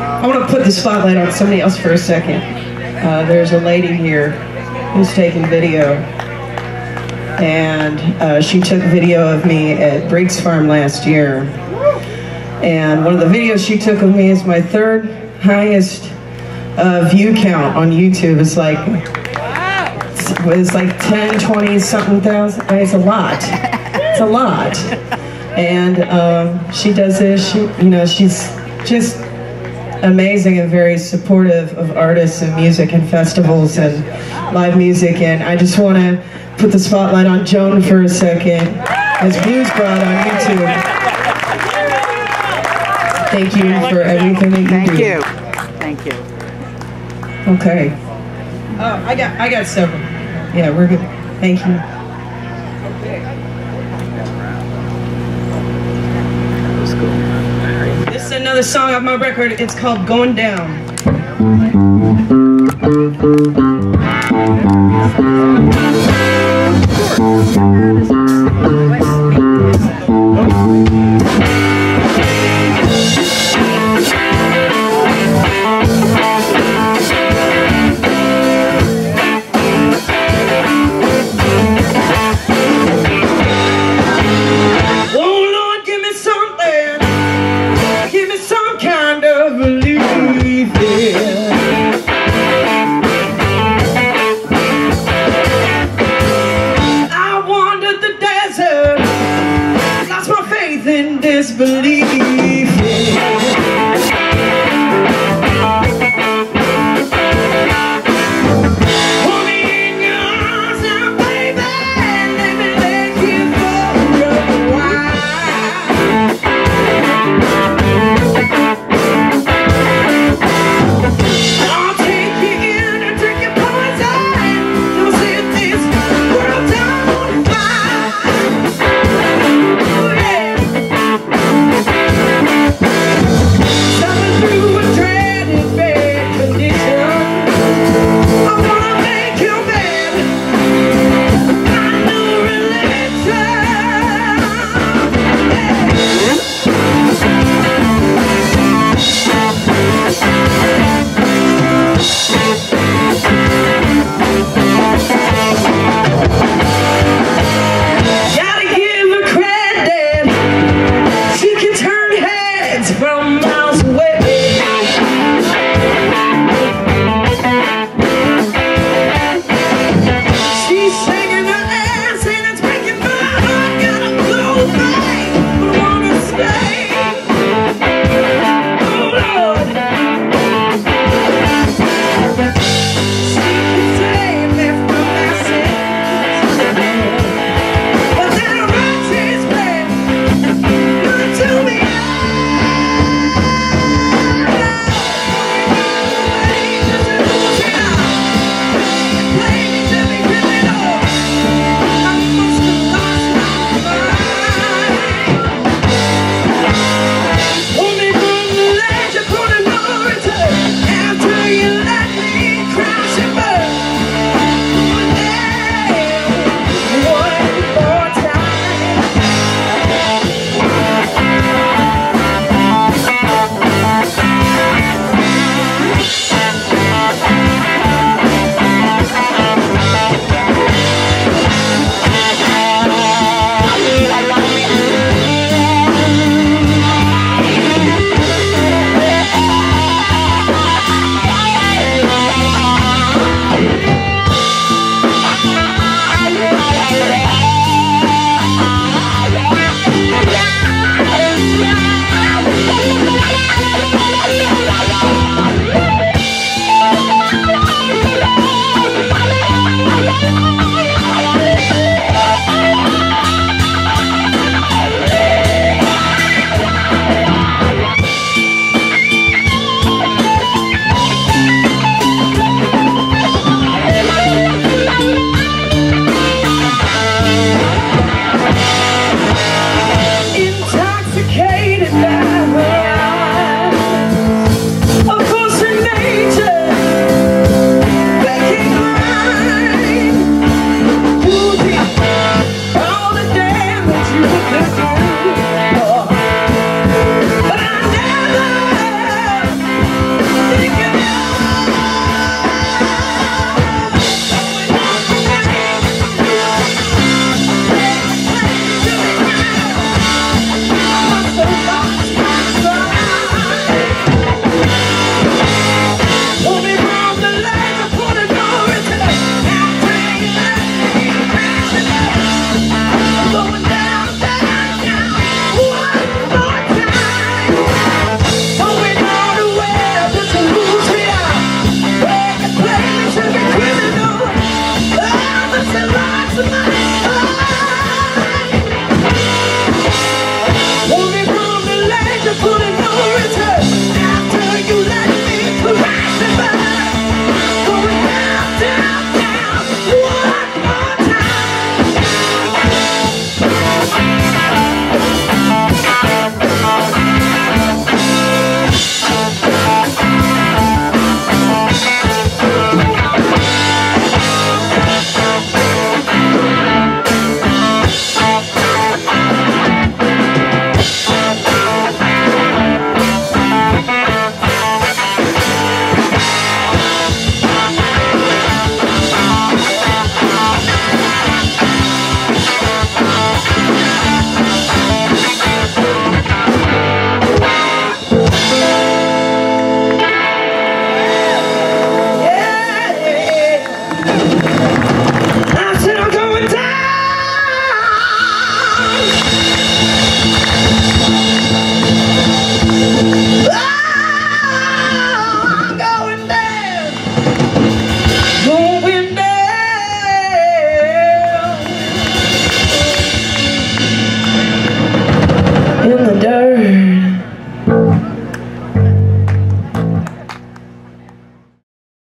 I want to put the spotlight on somebody else for a second. Uh, there's a lady here who's taking video, and uh, she took video of me at Briggs Farm last year. And one of the videos she took of me is my third highest uh, view count on YouTube. It's like it's like 10, 20 something thousand. It's a lot. It's a lot. And um, she does this. She, you know, she's just amazing and very supportive of artists and music and festivals and live music. And I just want to put the spotlight on Joan for a second, as Blues Broad on YouTube. Thank you for everything that you do. Thank do. you. Thank you. Okay. Oh, I got I got several. Yeah, we're good. Thank you. Another song off my record. It's called Going Down.